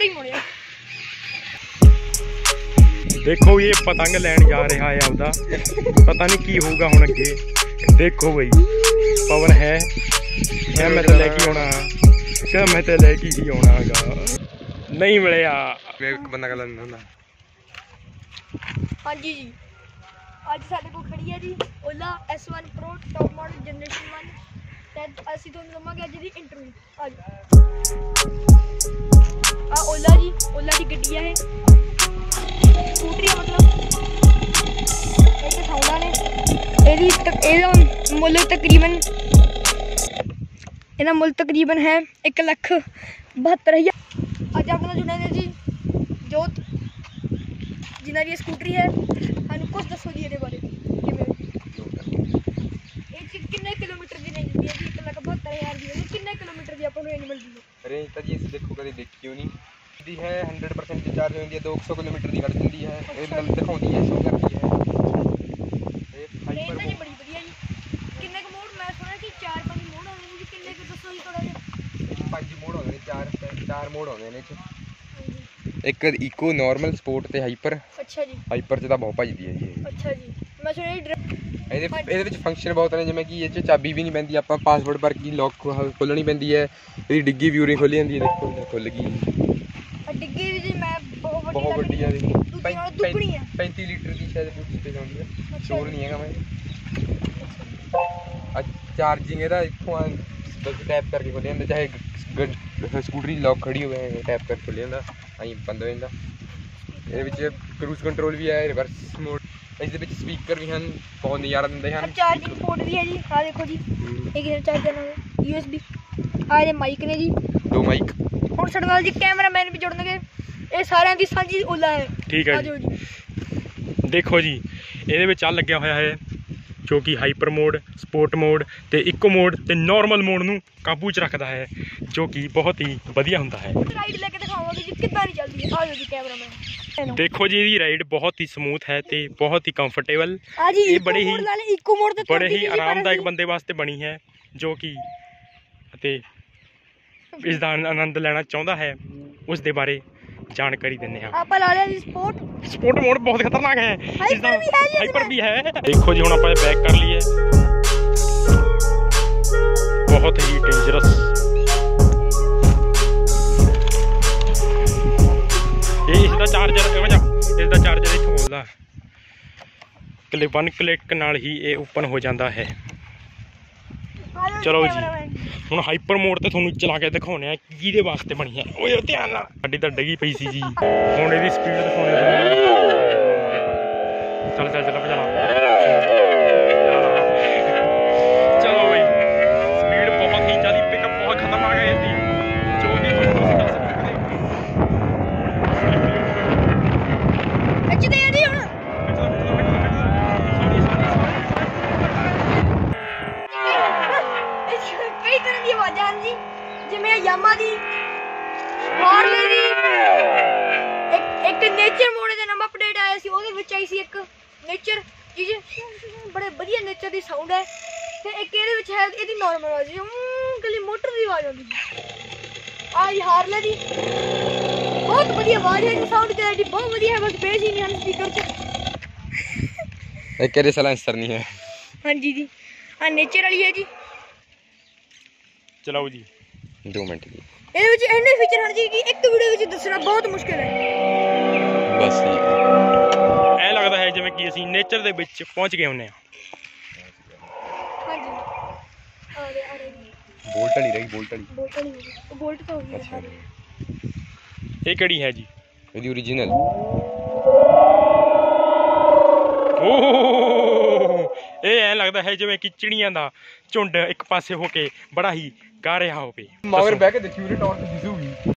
ਉਰੇ ਹੀ ਮੁੜਿਆ ਦੇਖੋ ਇਹ ਪਤੰਗ ਲੈਣ ਜਾ ਰਿਹਾ ਹੈ ਆਪਦਾ। ਪਤਾ ਨਹੀਂ ਕੀ ਹੋਊਗਾ ਹੁਣ ਅੱਗੇ। ਦੇਖੋ ਬਈ ਪਵਨ ਹੈ। ਕਿਆ ਮੈਂ ਤੇ ਲੈ ਕੇ ਆਉਣਾ। ਕਿਆ ਮੈਂ ਤੇ ਲੈ ਕੇ ਹੀ ਆਉਣਾਗਾ ਨਹੀਂ ਮਿਲਿਆ। ਇੱਕ ਬੰਦਾ ਗੱਲ ਨਹੀਂ ਹੁੰਦਾ। ਹਾਂਜੀ ਜੀ। ਅੱਜ ਸਾਡੇ ਕੋਲ ਖੜੀ ਹੈ ਜੀ Ola S1 Pro top model generation 1 ਤੇ ਅਸੀਂ ਤੁਹਾਨੂੰ ਦਵਾਂਗੇ ਅੱਜ ਦੀ ਇੰਟਰਵਿਊ ਅੱਜ ਆ ਓਲਾ ਜੀ, ਓਲਾ ਦੀ ਗੱਡੀ ਹੈ ਇਹ। ਸਕੂਟਰੀ ਆ ਮਤਲਬ। ਇਹ ਤੇ ਸੌਂਦਾ ਨੇ। ਇਹਦੀ ਇਹਦਾ ਮੁੱਲ ਤਕਰੀਬਨ ਇਹਦਾ ਮੁੱਲ ਤਕਰੀਬਨ ਹੈ 1 ਲੱਖ 72000 ਅੱਜ ਆਪਣਾ ਜੁੜੇ ਨੇ ਜੀ ਜੋਤ। ਜਿਨ੍ਹਾਂ ਦੀ ਇਹ ਸਕੂਟਰੀ ਹੈ। ਸਾਨੂੰ ਕੁਝ ਦੱਸੋ ਜੀ ਇਹਦੇ ਬਾਰੇ ਕਿਵੇਂ ਇਹ 'ਚ ਕਿੰਨੇ ਕਿਲੋਮੀਟਰ ਦੀ ਰੇਂਜ ਦੀ ਹੈ ਜੀ 1 ਲੱਖ 72000 ਦੀ ਹੈ ਕਿੰਨੇ ਕਿਲੋਮੀਟਰ ਦੀ ਆਪਾਂ ਨੂੰ ਰੇਂਜ ਮਿਲਦੀ ਹੈ ਰੇਂਜ ਤਾਂ ਜੀ ਅਸੀਂ ਦੇਖੋ ਕਦੇ ਦੇਖੀ ਹੋਈ ਨਹੀਂ ਦੀ ਹੈ 100% ਦੀ ਚਾਰਜ ਹੁੰਦੀ ਹੈ 200 ਕਿਲੋਮੀਟਰ ਦੀ ਕੱਢ ਦਿੰਦੀ ਹੈ। ਇਹ ਨਾਲ ਦਿਖਾਉਂਦੀ ਹੈ ਸ਼ੋ ਕਰਦੀ ਹੈ। ਇਹ ਰੇਂਜ ਤਾਂ ਜੀ ਹਾਈਪਰ ਬੜੀ ਵਧੀਆ ਜੀ। ਕਿੰਨੇ ਕੁ ਮੋਡ ਮੈਂ ਸੁਣਿਆ ਕਿ 4-5 ਮੋਡ ਆਉਂਦੇ ਨੇ ਕਿੰਨੇ ਕੁ ਦੱਸੋ ਜੀ ਥੋੜਾ ਜਿਹਾ। ਪੰਜ ਮੋਡ ਆਉਂਦੇ ਨੇ ਚਾਰ ਚਾਰ ਮੋਡ ਆਉਂਦੇ ਨੇ ਇਹ। ਇੱਕ ਇਕੋ ਨਾਰਮਲ ਸਪੋਰਟ ਤੇ ਹਾਈਪਰ ਅੱਛਾ ਜੀ। ਹਾਈਪਰ 'ਚ ਤਾਂ ਬਹੁਤ ਭੱਜਦੀ ਹੈ ਜੀ। ਅੱਛਾ ਜੀ। ਮੈਂ ਸੁਣਿਆ ਇਹਦੇ ਇਹਦੇ ਵਿੱਚ ਫੰਕਸ਼ਨ ਬਹੁਤ ਨੇ ਜਿਵੇਂ ਕਿ ਇਹ 'ਚ ਚਾਬੀ ਵੀ ਨਹੀਂ ਪੈਂਦੀ ਆਪਾਂ ਪਾਸਵਰਡ ਭਰ ਕੇ ਲੋਕ ਖੋਲਣੀ ਪੈਂਦੀ ਹੈ। ਇਹਦੀ ਡਿੱਗੀ ਵੀ ਉਰੀ ਖੋਲੀ ਜਾਂਦੀ ਹੈ ਦੇਖੋ ਇਹ ਖੁੱਲ ਗਈ। ਡਿੱਗੀ ਵੀ ਜੀ ਮੈਂ ਬਹੁਤ ਵੱਡੀ ਬਹੁਤ ਵੱਡੀ ਆ ਦੇਖੋ। ਦੂਜੀ ਨਾਲੋਂ ਦੁੱਗਣੀ ਹੈ 35 ਲੀਟਰ ਦੀ ਸ਼ਾਇਦ ਕੁਝ ਸਪੇਸ ਆਉਂਦੀ ਹੈ ਸ਼ੋਰ ਨਹੀਂ ਹੈਗਾ ਮੈਂ। ਆ ਚਾਰਜਿੰਗ ਇਹਦਾ ਇੱਥੋਂ ਆ ਬਸ ਟੈਪ ਕਰਕੇ ਖੁੱਲ ਜਾਂਦਾ ਚਾਹੇ ਸਕੂਟਰੀ ਲੌਕ ਖੜੀ ਹੋਵੇ ਟੈਪ ਕਰਕੇ ਖੁੱਲ ਜਾਂਦਾ ਆਈ ਬੰਦ ਹੋ ਜਾਂਦਾ। ਇਹਦੇ ਵਿੱਚ ਕਰੂਜ਼ ਕੰਟਰੋਲ ਵੀ ਹੈ ਰਿਵਰਸ ਮੋਡ ਇਸ ਦੇ ਵਿੱਚ ਸਪੀਕਰ ਵੀ ਹਨ ਬਹੁਤ ਨਜ਼ਾਰਾ ਦਿੰਦੇ ਆ ਹਨ। ਚਾਰਜਿੰਗ ਪੋਰਟ ਵੀ ਹੈ ਜੀ ਆ ਦੇਖੋ ਜੀ ਇਹ ਕਿਹਦੇ ਚਾਰਜਰ ਨਾਲ USB ਆ ਇਹਦੇ ਮਾਈਕ ਨੇ ਜੀ। ਦੋ ਮਾਈਕ ਹੁਣ ਸਾਡੇ ਨਾਲ ਜੀ ਕੈਮਰਾਮੈਨ ਵੀ ਜੁੜਨਗੇ। ਇਹ ਸਾਰਿਆਂ ਦੀ ਸਾਂਝੀ ਓਲਾ ਹੈ। ਠੀਕ ਹੈ ਆ ਜੀ। ਦੇਖੋ ਜੀ ਇਹਦੇ ਵਿੱਚ ਆ ਲੱਗਿਆ ਹੋਇਆ ਹੈ ਜੋ ਕਿ ਹਾਈਪਰ ਮੋਡ ਸਪੋਰਟ ਮੋਡ ਤੇ ਇਕੋ ਮੋਡ ਤੇ ਨਾਰਮਲ ਮੋਡ ਨੂੰ ਕਾਬੂ 'ਚ ਰੱਖਦਾ ਹੈ ਜੋ ਕਿ ਬਹੁਤ ਹੀ ਵਧੀਆ ਹੁੰਦਾ ਹੈ। ਰਾਈਡ ਲੈ ਕੇ ਦਿਖਾਵਾਂਗੇ ਜੀ ਕਿੱਦਾਂ ਨਹੀਂ ਚੱਲਦੀ ਹੈ। ਆ ਜਾਓ ਜੀ ਕੈਮਰਾਮੈਨ ਦੇਖੋ ਜੀ ਇਹਦੀ ਰਾਈਡ ਬਹੁਤ ਹੀ ਸਮੂਥ ਹੈ ਤੇ ਬਹੁਤ ਹੀ ਕੰਫਰਟੇਬਲ ਇਹ ਬੜੀ ਹੀ- ਇੱਕੋ ਮੋਡ ਤੇ ਬੜੇ ਹੀ ਆਰਾਮਦਾਇਕ ਬੰਦੇ ਵਾਸਤੇ ਬਣੀ ਹੈ ਜੋ ਕਿ ਅਤੇ ਇਸ ਦਾ ਆਨੰਦ ਲੈਣਾ ਚਾਹੁੰਦਾ ਹੈ ਉਸ ਦੇ ਬਾਰੇ ਜਾਣਕਾਰੀ ਦਿੰਦੇ ਹਾਂ। ਆਪਾਂ ਲਾ ਲਿਆ ਜੀ ਸਪੋਰਟ ਸਪੋਰਟ ਮੋਡ ਬਹੁਤ ਖਤਰਨਾਕ ਹੈ। ਇਸ ਦਾ ਹਾਈਪਰ। ਵੀ ਹੈ। ਦੇਖੋ ਜੀ ਹੁਣ ਆਪਾਂ ਬੈਕ ਕਰ ਲਈਏ। ਬਹੁਤ ਹੀ ਡੇਂਜਰਸ ਦਾ ਚਾਰਜਰ ਕਿਵੇਂ ਜਾ? ਇਸ ਦਾ ਚਾਰਜਰ ਇੱਥੋਂ ਹੁੰਦਾ ਕਲਿੱਪ ਵਨ ਕਲਿੱਕ ਨਾਲ ਹੀ ਇਹ ਓਪਨ ਹੋ ਜਾਂਦਾ ਹੈ। ਚਲੋ ਜੀ। ਹੁਣ ਹਾਈਪਰ ਮੋਡ ਤੇ ਤੁਹਾਨੂੰ ਚਲਾ ਕੇ ਦਿਖਾਉਣੇ ਆ ਕਿਹਦੇ ਵਾਸਤੇ ਬਣੀ ਹੈ। ਓਏ ਧਿਆਨ ਨਾਲ। ਗੱਡੀ ਤਾਂ ਡਿੱਗੀ ਪਈ ਸੀ ਜੀ। ਹੁਣ ਇਹਦੀ ਸਪੀਡ ਦਿਖਾਉਣੀ ਚੱਲ ਚੱਲ ਚੱਲ, ਭਜਾ ਜਿਵੇਂ ਯਾਮਾ ਦੀ ਹਾਰਲੇ ਦੀ। ਇੱਕ ਇੱਕ ਨੇਚਰ ਮੋਡ ਦੇ ਨਵਾਂ ਅਪਡੇਟ ਆਇਆ ਸੀ ਉਹਦੇ ਵਿੱਚ ਆਈ ਸੀ ਇੱਕ ਨੇਚਰ ਜੀ ਬੜੇ ਵਧੀਆ ਨੇਚਰ ਦੀ ਸਾਊਂਡ ਹੈ। ਤੇ ਇੱਕ ਇਹਦੇ ਵਿੱਚ ਹੈ ਇਹਦੀ ਨਾਰਮਲ ਆਵਾਜ਼ ਜੀ ਕੱਲੀ ਮੋਟਰ ਦੀ ਆਵਾਜ਼ ਆਉਂਦੀ ਆ ਜੀ ਹਾਰਲੇ ਦੀ। ਬਹੁਤ ਵਧੀਆ ਆਵਾਜ਼ ਹੈ ਜੀ ਸਾਊਂਡ ਕੁਆਲਿਟੀ ਬਹੁਤ ਵਧੀਆ ਹੈ ਬਸ ਬੇਸ ਹੀ ਨਹੀਂ ਹਨ ਸਪੀਕਰ 'ਚ। ਇੱਕ ਇਹਦੇ ਸਲਾਂਸਰ ਨਹੀਂ ਹੈ। ਹਾਂਜੀ ਜੀ। ਆ ਨੇਚਰ ਵਾਲੀ ਹੈ ਜੀ। ਚਲਾਓ ਜੀ। 2 ਮਿੰਟ ਜੀ। ਇਹਦੇ ਵਿੱਚ ਇੰਨੇ ਫੀਚਰ ਹਨ ਜੀ ਕਿ ਇੱਕ ਵੀਡੀਓ ਵਿੱਚ ਦੱਸਣਾ ਬਹੁਤ ਮੁਸ਼ਕਿਲ ਹੈ। ਬਸ ਜੀ। ਐ ਲੱਗਦਾ ਹੈ ਜਿਵੇਂ ਕਿ ਅਸੀਂ ਨੇਚਰ ਦੇ ਵਿੱਚ ਪਹੁੰਚ ਗਏ ਹੁੰਨੇ ਆ ਹਾਂਜੀ। ਆ ਰਹੇ ਆ ਰਹੇ। ਜੀ। ਬੋਲਟ ਵਾਲੀ ਰਹੀ ਬੋਲਟ ਵਾਲੀ। ਬੋਲਟ ਹੋਈ ਉਹ ਬੋਲਟ ਤਾਂ ਹੋ ਗਈ ਅੱਛਾ ਹੈ ਇਹ ਕਿਹੜੀ ਹੈ ਜੀ? ਇਹਦੀ ਓਰੀਜਨਲ ਓਹ ਲੱਗਦਾ ਹੈ ਜਿਵੇਂ ਕਿ ਚਿੜੀਆਂ ਦਾ ਝੁੰਡ ਇੱਕ ਪਾਸੇ ਹੋ ਕੇ ਬੜਾ ਹੀ ਗਾ ਰਿਹਾ ਹੋਵੇ। ਮਗਰ ਬਹਿ ਕੇ ਦੇਖੀ ਉਹਨੇ ਟੌਰ ਤੇ ਦਿਸੂਗੀ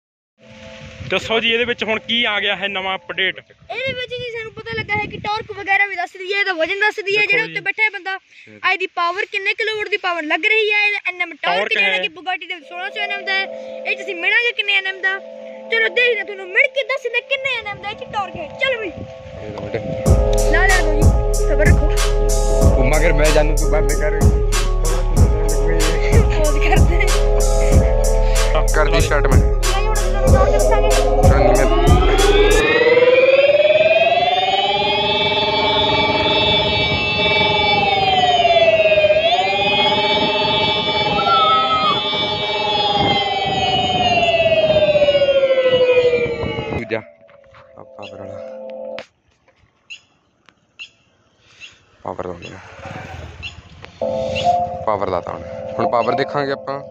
ਦੱਸੋ ਜੀ ਇਹਦੇ ਵਿੱਚ ਹੁਣ ਕੀ ਆ ਗਿਆ ਹੈ ਨਵਾਂ ਅਪਡੇਟ? ਇਹਦੇ ਵਿੱਚ ਜੀ ਸਾਨੂੰ ਪਤਾ ਲੱਗਾ ਹੈ ਕਿ ਟਾਰਕ ਵਗੈਰਾ ਵੀ ਦੱਸਦੀ ਹੈ ਇਹਦਾ ਵਜਨ ਦੱਸਦੀ ਹੈ ਜਿਹੜਾ। ਉੱਤੇ ਬੈਠਾ ਹੈ ਬੰਦਾ ਆ ਇਹਦੀ ਪਾਵਰ ਕਿੰਨੇ ਕਿਲੋਵਾਟ ਦੀ ਪਾਵਰ ਲੱਗ ਰਹੀ ਹੈ? ਇਹਦਾ ਐਨਐਮ ਟਾਰਕ ਜਿਹੜਾ ਹੈ। ਕਿ ਬੁਗਾਟੀ ਦੇ 1600 ਐਨਐਮ ਦਾ ਹੈ। ਇਹ ਅਸੀਂ ਮਿਣਾਂਗੇ ਕਿੰਨੇ ਐਨਐਮ ਦਾ? ਚਲੋ ਦੇਖਦੇ ਤੁਹਾਨੂੰ ਮਿਣ ਕੇ ਦੱਸਦੇ ਕਿੰਨੇ ਐਨਐਮ ਦਾ ਇਹ ਟਾਰਕ ਹੈ। ਚਲ ਬਈ ਲਾ ਲਿਆ ਦੋ ਜੀ ਸਬਰ ਰੱਖੋ। ਉਹ ਮਗਰ ਮੈਂ ਜਾਨੂ ਤੂੰ ਬੰਦ ਕਰ। ਪੋਜ਼ ਕਰਦੇ। ਹਾਂ ਕਰਦੀ ਸਟਾਰਟ ਮੈਂ ਨਹੀਂ ਮੈਂ ਪਾਵਰ ਲਾਉਂਦੇ ਆ ਪਾਵਰ ਲਾਤਾ ਹੁਣ। ਹੁਣ ਪਾਵਰ ਦੇਖਾਂਗੇ ਆਪਾਂ।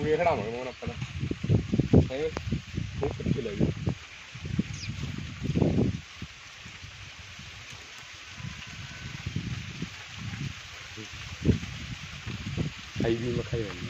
ਉਰੇ ਖੜਾਵਾਂਗੇ ਹੁਣ ਆਪਾਂ ਤਾਂ। ਹੈ? ਉਹ ਪਿੱਛੇ ਲੈ ਜਾ ਆਈ ਵੀ ਮਖਾਈ ਹੁੰਦੀ ਆ